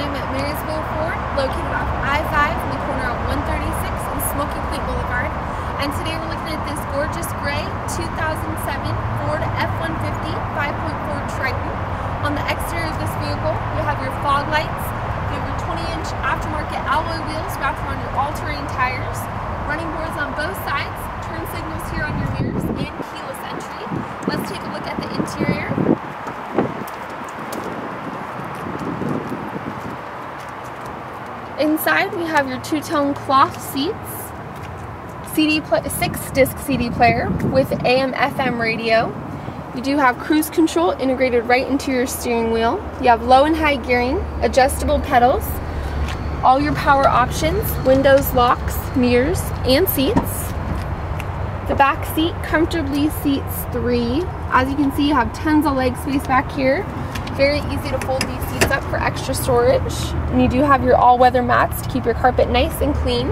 I'm at Marysville Ford, located off I-5 in the corner of 136 and Smokey Point Boulevard. And today we're looking at this gorgeous gray 2007 Ford F-150 5.4 Triton. On the exterior of this vehicle, you have your fog lights, you have your 20-inch aftermarket alloy wheels wrapped around your all-terrain tires, running boards on both sides, turn signals here on your mirrors, and keyless entry. Let's take a look at the interior. Inside we have your two-tone cloth seats, CD six disc CD player with AM FM radio. You do have cruise control integrated right into your steering wheel. You have low and high gearing, adjustable pedals, all your power options, windows, locks, mirrors, and seats. The back seat comfortably seats three. As you can see, you have tons of leg space back here. Very easy to fold these seats up for extra storage. And you do have your all-weather mats to keep your carpet nice and clean.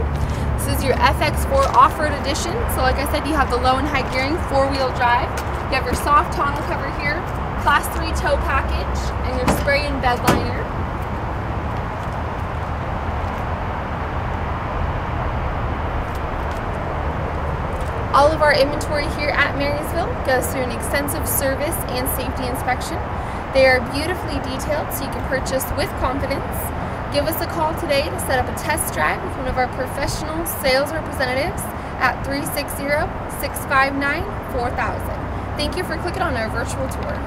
This is your FX4 Off-Road Edition. So like I said, you have the low and high gearing, four-wheel drive. You have your soft tonneau cover here, class 3 tow package, and your spray and bed liner. All of our inventory here at Marysville goes through an extensive service and safety inspection. They are beautifully detailed so you can purchase with confidence. Give us a call today to set up a test drive with one of our professional sales representatives at 360-659-4000. Thank you for clicking on our virtual tour.